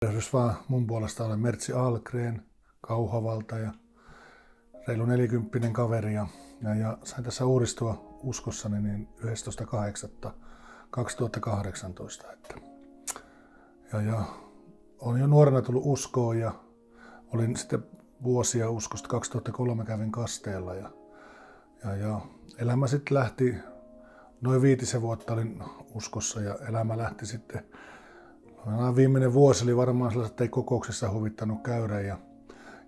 Tervehdys vaan mun puolesta olen Mertsi Algren Kauhavalta ja reilu nelikymppinen kaveri ja, ja, ja sain tässä uudistua uskossani niin 11.8.2018. Että, ja, ja olen jo nuorena tullut uskoon ja olin sitten vuosia uskosta. 2003 kävin kasteella ja, ja, ja elämä sitten lähti, noin viitisen vuotta olin uskossa ja elämä lähti sitten Viimeinen vuosi oli varmaan sellaista, että ei kokouksessa huvittanut käydä ja,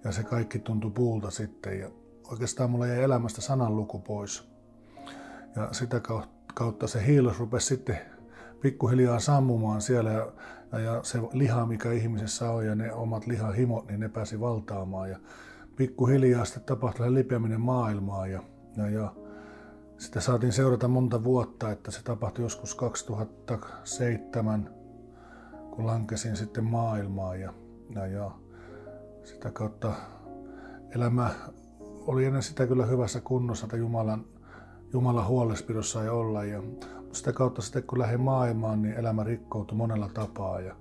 ja se kaikki tuntui puulta sitten. Ja oikeastaan mulla jäi elämästä sananluku pois. Ja sitä kautta se hiilos rupesi sitten pikkuhiljaa sammumaan siellä ja, ja, ja se liha, mikä ihmisessä on ja ne omat lihahimot, niin ne pääsi valtaamaan. Ja pikkuhiljaa sitten tapahtui lipeäminen maailmaa ja, ja, ja sitä saatiin seurata monta vuotta, että se tapahtui joskus 2007 kun lankesin sitten maailmaan ja, ja, ja sitä kautta elämä oli ennen sitä kyllä hyvässä kunnossa, että Jumalan, Jumalan huolespidossa ei olla. Ja sitä kautta sitten kun lähdin maailmaan, niin elämä rikkoutui monella tapaa ja,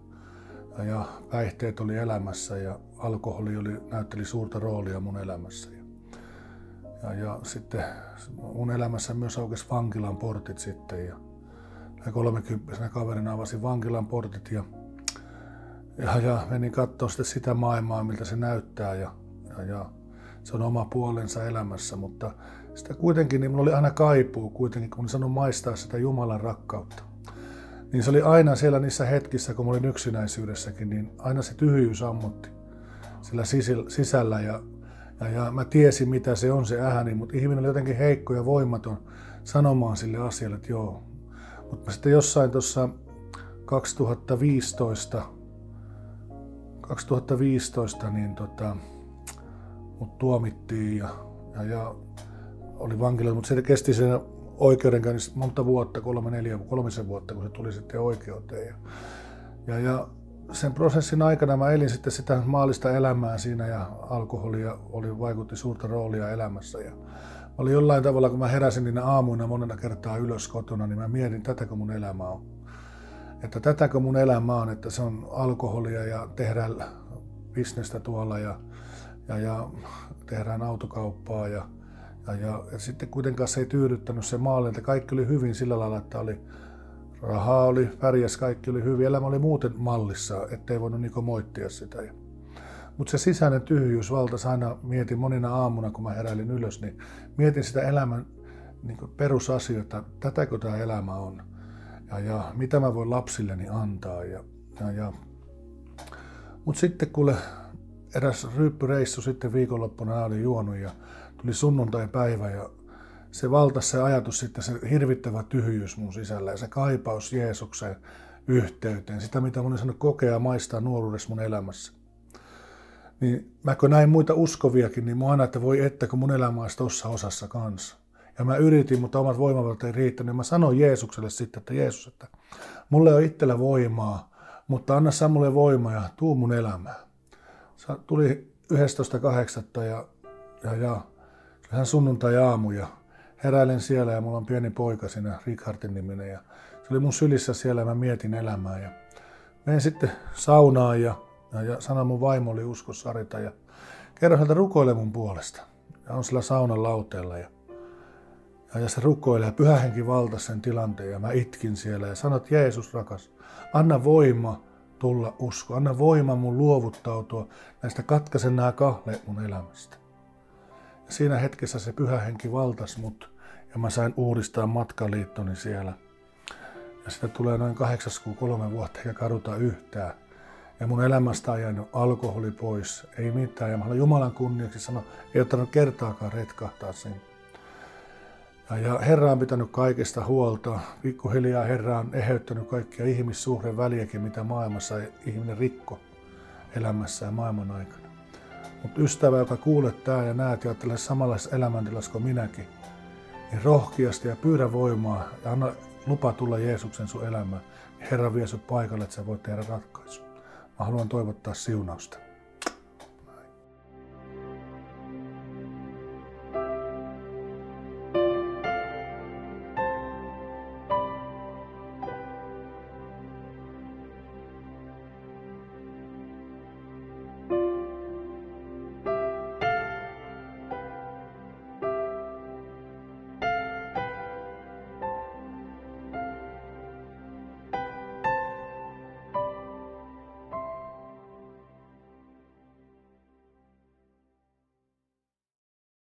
ja, ja päihteet oli elämässä ja alkoholi oli, näytteli suurta roolia mun elämässä. Ja, ja, ja sitten mun elämässä myös aukesi vankilan portit sitten ja 30 kaverina avasin vankilan portit ja ja, ja menin katsoa sitten sitä maailmaa, miltä se näyttää ja, ja, ja se on oma puolensa elämässä, mutta sitä kuitenkin, niin mulla oli aina kaipuu kuitenkin, kun sanon maistaa sitä Jumalan rakkautta. Niin se oli aina siellä niissä hetkissä, kun mä olin yksinäisyydessäkin, niin aina se tyhjyys ammutti sillä sisällä ja, ja, ja mä tiesin, mitä se on se ääni, mutta ihminen oli jotenkin heikko ja voimaton sanomaan sille asialle, että joo. Mutta sitten jossain tuossa 2015 2015 niin tota, mut tuomittiin ja, ja, ja oli vankila, mutta se kesti sen oikeudenkäynnissä monta vuotta, kolme, neljä, kolmisen vuotta, kun se tuli sitten oikeuteen. Ja, ja, ja sen prosessin aikana mä elin sitten sitä maallista elämää siinä ja alkoholia oli, vaikutti suurta roolia elämässä. Ja oli jollain tavalla, kun mä heräsin niinä aamuina monena kertaa ylös kotona, niin mä mietin, tätäkö mun elämä on että tätäkö mun elämä on, että se on alkoholia ja tehdään bisnestä tuolla ja, ja, ja tehdään autokauppaa ja, ja, ja, ja sitten kuitenkaan se ei tyydyttänyt se maalle, että kaikki oli hyvin sillä lailla, että oli rahaa oli, pärjäs, kaikki oli hyvin, elämä oli muuten mallissa, ettei voinut niinku moittia sitä. Mutta se sisäinen tyhjyys valtas aina, mietin monina aamuna, kun mä heräilin ylös, niin mietin sitä elämän niin perusasioita, tätäkö tämä elämä on ja, ja mitä mä voin lapsilleni antaa. Ja, ja, ja. Mutta sitten kuule eräs ryyppyreissu sitten viikonloppuna oli juonut ja tuli sunnuntai-päivä ja se valtasi se ajatus sitten, se hirvittävä tyhjyys mun sisällä ja se kaipaus Jeesukseen yhteyteen, sitä mitä mä olin kokea ja maistaa nuoruudessa mun elämässä. Niin mä kun näin muita uskoviakin, niin mä aina, että voi että kun mun elämä olisi tossa osassa kanssa. Ja mä yritin, mutta omat voimavarat ei riittänyt. Mä sanoin Jeesukselle sitten, että Jeesus, että mulle on itsellä voimaa, mutta anna sä mulle voimaa ja tuu mun elämään. Se tuli 11.8. ja, ja, ja hän sunnuntai-aamu ja heräilen siellä ja mulla on pieni poika siinä, Richardin niminen. Ja se oli mun sylissä siellä ja mä mietin elämää. Ja menin sitten saunaan ja, ja, ja sanoin mun vaimo oli uskossa Sarita ja kerro häntä rukoile mun puolesta. Ja on sillä saunan lauteella. Ja ja, se rukoilee, pyhä henki valta sen tilanteen ja mä itkin siellä ja sanot, Jeesus rakas, anna voima tulla usko, anna voima mun luovuttautua näistä katkaisen nämä kahleet mun elämästä. Ja siinä hetkessä se pyhä henki valtas mut ja mä sain uudistaa matkaliittoni siellä. Ja sitä tulee noin kahdeksas kolme vuotta eikä kaduta yhtään. Ja mun elämästä on jäänyt alkoholi pois, ei mitään. Ja mä Jumalan kunniaksi sanoa, ei ottanut kertaakaan retkahtaa sinne. Ja, ja Herra on pitänyt kaikesta huolta. Pikkuhiljaa Herra on eheyttänyt kaikkia ihmissuhden väliäkin, mitä maailmassa ihminen rikko elämässä ja maailman aikana. Mutta ystävä, joka kuulet tää ja näet ja ajattelee samanlaisessa elämäntilassa kuin minäkin, niin rohkeasti ja pyydä voimaa ja anna lupa tulla Jeesuksen sun elämään. Herra vie sut paikalle, että sä voit tehdä ratkaisun. Mä haluan toivottaa siunausta.